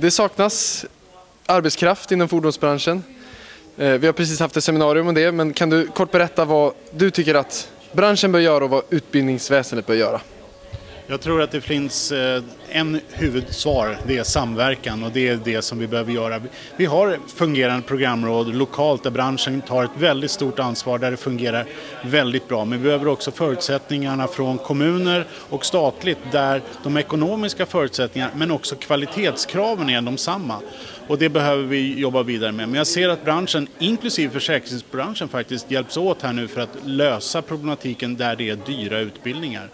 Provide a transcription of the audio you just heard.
Det saknas arbetskraft inom fordonsbranschen. Eh, vi har precis haft ett seminarium om det, men kan du kort berätta vad du tycker att branschen bör göra och vad utbildningsväsendet bör göra? Jag tror att det finns eh, en huvudsvar, det är samverkan och det är det som vi behöver göra. Vi har fungerande programråd lokalt där branschen tar ett väldigt stort ansvar där det fungerar väldigt bra. Men vi behöver också förutsättningarna från kommuner och statligt där de ekonomiska förutsättningarna men också kvalitetskraven är de samma. Och det behöver vi jobba vidare med. Men jag ser att branschen, inklusive försäkringsbranschen faktiskt, hjälps åt här nu för att lösa problematiken där det är dyra utbildningar.